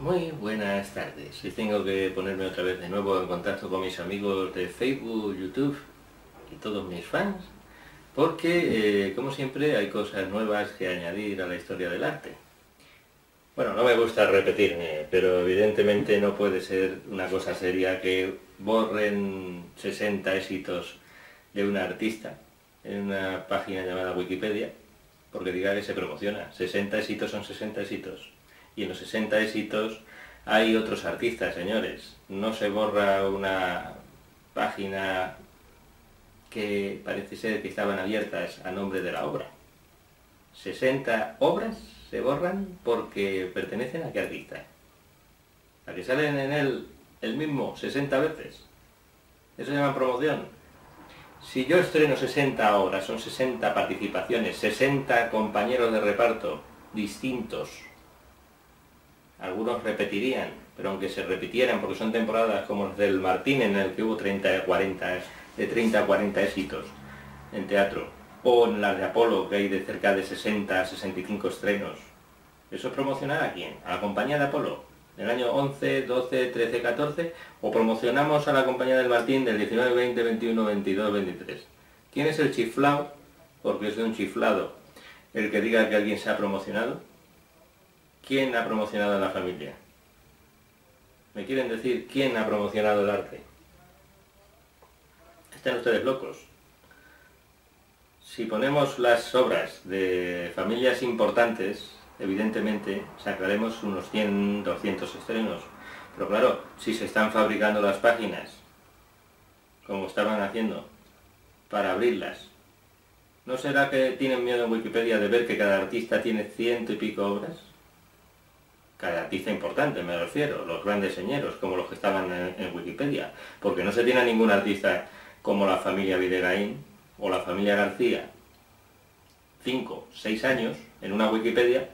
Muy buenas tardes. Y tengo que ponerme otra vez de nuevo en contacto con mis amigos de Facebook, YouTube y todos mis fans, porque, eh, como siempre, hay cosas nuevas que añadir a la historia del arte. Bueno, no me gusta repetirme, pero evidentemente no puede ser una cosa seria que borren 60 éxitos de un artista en una página llamada Wikipedia, porque diga que se promociona. 60 éxitos son 60 éxitos y en los 60 éxitos hay otros artistas, señores. No se borra una página que parece ser que estaban abiertas a nombre de la obra. 60 obras se borran porque pertenecen a qué artista. A que salen en él el mismo 60 veces. Eso se llama promoción. Si yo estreno 60 obras, son 60 participaciones, 60 compañeros de reparto distintos, algunos repetirían, pero aunque se repitieran, porque son temporadas como las del Martín, en el que hubo 30 40, de 30 a 40 éxitos en teatro, o en las de Apolo, que hay de cerca de 60 a 65 estrenos. ¿Eso es promocionar a quién? ¿A la compañía de Apolo? ¿Del año 11, 12, 13, 14? ¿O promocionamos a la compañía del Martín del 19, 20, 21, 22, 23? ¿Quién es el chiflado? Porque es de un chiflado. El que diga que alguien se ha promocionado. ¿Quién ha promocionado la familia? ¿Me quieren decir quién ha promocionado el arte? Están ustedes locos. Si ponemos las obras de familias importantes, evidentemente sacaremos unos 100, 200 estrenos. Pero claro, si se están fabricando las páginas, como estaban haciendo, para abrirlas, ¿no será que tienen miedo en Wikipedia de ver que cada artista tiene ciento y pico obras? Cada artista importante, me refiero, los grandes señeros, como los que estaban en, Wikipedia, porque no se tiene ningún artista como la familia Videgaín o la familia García, cinco, seis años en una Wikipedia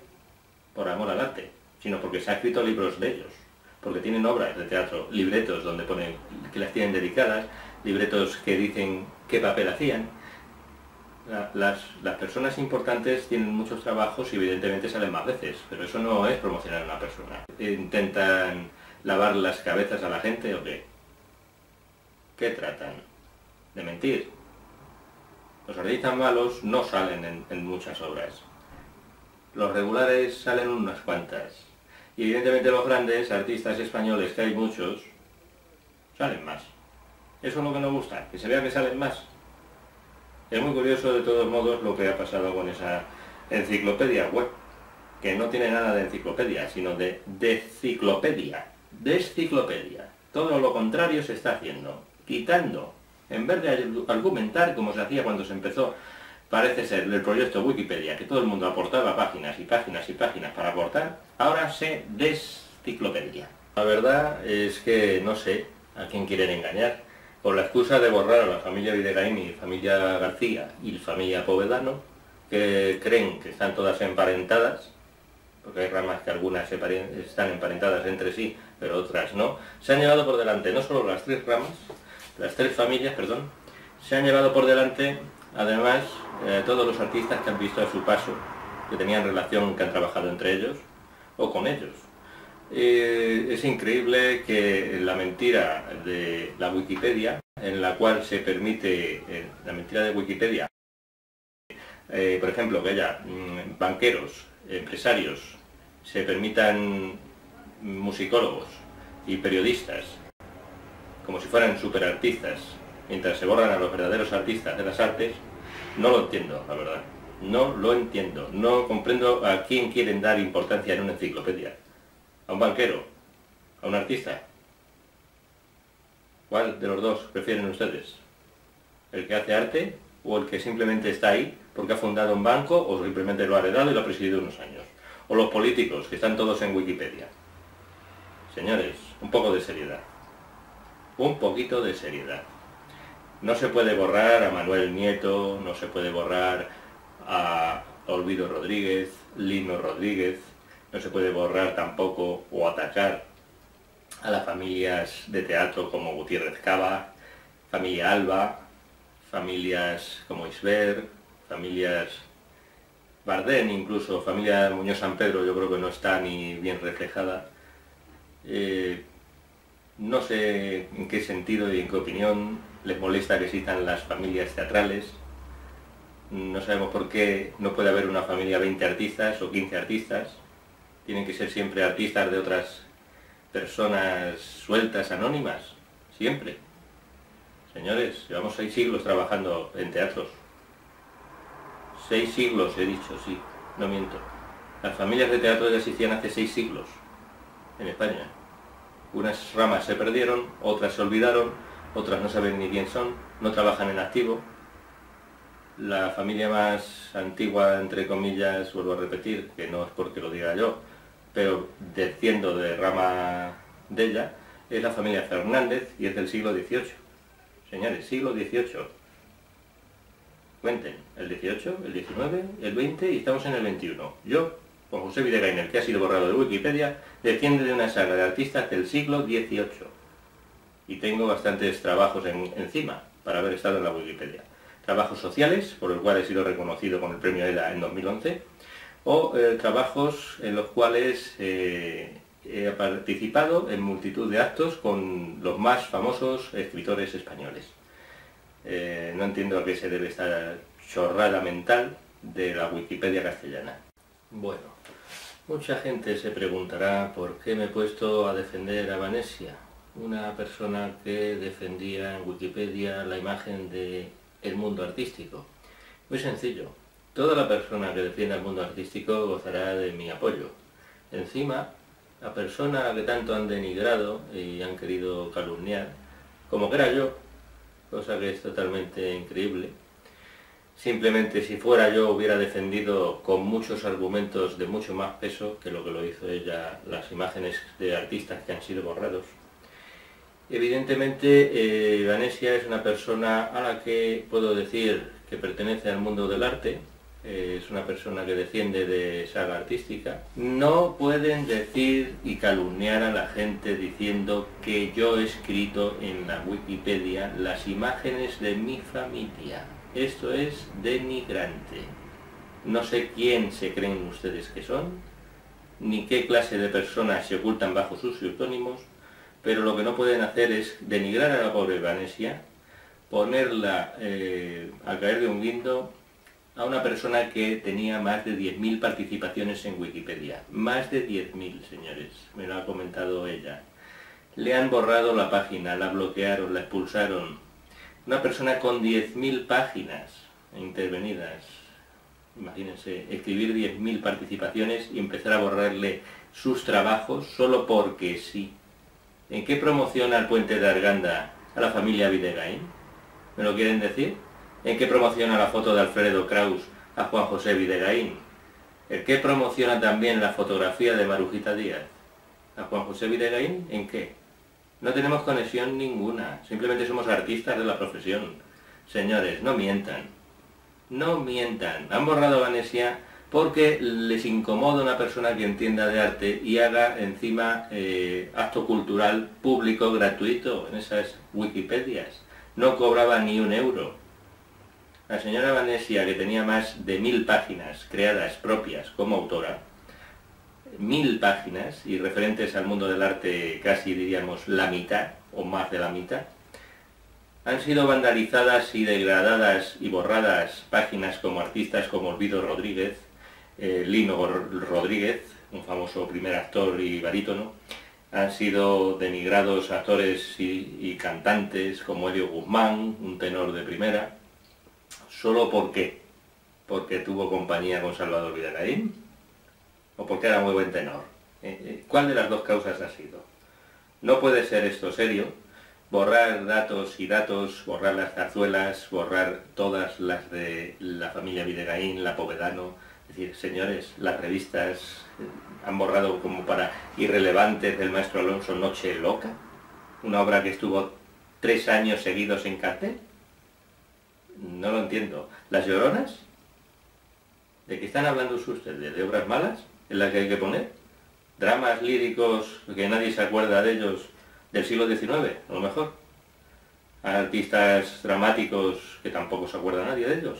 por amor al arte, sino porque se han escrito libros de ellos, porque tienen obras de teatro, libretos donde ponen que las tienen dedicadas, libretos que dicen qué papel hacían, las, personas importantes tienen muchos trabajos y evidentemente salen más veces, pero eso no es promocionar a una persona. ¿Intentan lavar las cabezas a la gente o qué? ¿Qué tratan? De mentir. Los artistas malos no salen en, en muchas obras. Los regulares salen unas cuantas. Y evidentemente los grandes artistas españoles, que hay muchos, salen más. Eso es lo que nos gusta, que se vea que salen más. Es muy curioso de todos modos lo que ha pasado con esa enciclopedia web, que no tiene nada de enciclopedia, sino de deciclopedia, desciclopedia. Todo lo contrario se está haciendo, quitando, en vez de argumentar como se hacía cuando se empezó, parece ser, el proyecto Wikipedia, que todo el mundo aportaba páginas y páginas y páginas para aportar, ahora se desciclopedia. La verdad es que no sé a quién quieren engañar con la excusa de borrar a la familia Videgain y familia García y familia Povedano, que creen que están todas emparentadas, porque hay ramas que algunas están emparentadas entre sí, pero otras no, se han llevado por delante no solo las tres ramas, las tres familias, perdón, se han llevado por delante además eh, todos los artistas que han visto a su paso, que tenían relación, que han trabajado entre ellos o con ellos. Eh, es increíble que la mentira de la Wikipedia, en la cual se permite, eh, la mentira de Wikipedia, eh, por ejemplo, que haya mm, banqueros, empresarios, se permitan musicólogos y periodistas, como si fueran superartistas, mientras se borran a los verdaderos artistas de las artes, no lo entiendo, la verdad. No lo entiendo. No comprendo a quién quieren dar importancia en una enciclopedia. ¿A un banquero? ¿A un artista? ¿Cuál de los dos prefieren ustedes? ¿El que hace arte o el que simplemente está ahí porque ha fundado un banco o simplemente lo ha heredado y lo ha presidido unos años? ¿O los políticos que están todos en Wikipedia? Señores, un poco de seriedad. Un poquito de seriedad. No se puede borrar a Manuel Nieto, no se puede borrar a Olvido Rodríguez, Lino Rodríguez, no se puede borrar tampoco o atacar a las familias de teatro como Gutiérrez Cava, familia Alba, familias como Isber, familias Bardén incluso, familia Muñoz San Pedro yo creo que no está ni bien reflejada. Eh, no sé en qué sentido y en qué opinión les molesta que existan las familias teatrales. No sabemos por qué no puede haber una familia 20 artistas o 15 artistas. Tienen que ser siempre artistas de otras personas sueltas, anónimas. Siempre. Señores, llevamos seis siglos trabajando en teatros. Seis siglos, he dicho, sí, no miento. Las familias de teatro ya existían hace seis siglos en España. Unas ramas se perdieron, otras se olvidaron, otras no saben ni quién son, no trabajan en activo. La familia más antigua, entre comillas, vuelvo a repetir, que no es porque lo diga yo, pero desciendo de rama de ella, es la familia Fernández y es del siglo XVIII. Señores, siglo XVIII. Cuenten, el XVIII, el XIX, el XX y estamos en el XXI. Yo, Juan José Videgainer, que ha sido borrado de Wikipedia, desciende de una saga de artistas del siglo XVIII. Y tengo bastantes trabajos encima para haber estado en la Wikipedia. Trabajos sociales, por el cual he sido reconocido con el premio ELA en 2011, o eh, trabajos en los cuales eh, he participado en multitud de actos con los más famosos escritores españoles. Eh, no entiendo a qué se debe esta chorrada mental de la Wikipedia castellana. Bueno, mucha gente se preguntará por qué me he puesto a defender a Vanesia, una persona que defendía en Wikipedia la imagen de el mundo artístico. Muy sencillo, toda la persona que defienda el mundo artístico gozará de mi apoyo. Encima, la persona que tanto han denigrado y han querido calumniar, como que era yo, cosa que es totalmente increíble. Simplemente si fuera yo hubiera defendido con muchos argumentos de mucho más peso que lo que lo hizo ella las imágenes de artistas que han sido borrados. Evidentemente, eh, es una persona a la que puedo decir que pertenece al mundo del arte, es una persona que defiende de saga artística, no pueden decir y calumniar a la gente diciendo que yo he escrito en la Wikipedia las imágenes de mi familia. Esto es denigrante. No sé quién se creen ustedes que son, ni qué clase de personas se ocultan bajo sus seudónimos, pero lo que no pueden hacer es denigrar a la pobre Vanesia, ponerla eh, a caer de un guindo a una persona que tenía más de 10.000 participaciones en Wikipedia. Más de 10.000, señores, me lo ha comentado ella. Le han borrado la página, la bloquearon, la expulsaron. Una persona con 10.000 páginas intervenidas. Imagínense, escribir 10.000 participaciones y empezar a borrarle sus trabajos solo porque sí. ¿En qué promociona el puente de Arganda a la familia Videgain? ¿Me lo quieren decir? ¿En qué promociona la foto de Alfredo Kraus a Juan José Videgaín? ¿En qué promociona también la fotografía de Marujita Díaz? ¿A Juan José Videgaín? ¿En qué? No tenemos conexión ninguna, simplemente somos artistas de la profesión. Señores, no mientan. No mientan. Han borrado Vanesia porque les incomoda una persona que entienda de arte y haga encima eh, acto cultural público gratuito en esas Wikipedias. No cobraba ni un euro. La señora Vanesia, que tenía más de mil páginas creadas propias como autora, mil páginas y referentes al mundo del arte casi diríamos la mitad o más de la mitad, han sido vandalizadas y degradadas y borradas páginas como artistas como Olvido Rodríguez, eh, Lino Rodríguez, un famoso primer actor y barítono, han sido denigrados actores y, y cantantes como Elio Guzmán, un tenor de primera, ¿Solo por qué? ¿Porque tuvo compañía con Salvador Vidalaín? ¿O porque era muy buen tenor? Eh, eh, ¿Cuál de las dos causas ha sido? No puede ser esto serio, borrar datos y datos, borrar las zarzuelas, borrar todas las de la familia Videgaín, la Povedano. Es decir, señores, las revistas eh, han borrado como para irrelevantes del maestro Alonso Noche Loca, una obra que estuvo tres años seguidos en cartel. No lo entiendo. ¿Las lloronas? ¿De qué están hablando ustedes? ¿De obras malas en las que hay que poner? ¿Dramas líricos que nadie se acuerda de ellos del siglo XIX, a lo mejor? ¿Artistas dramáticos que tampoco se acuerda nadie de ellos?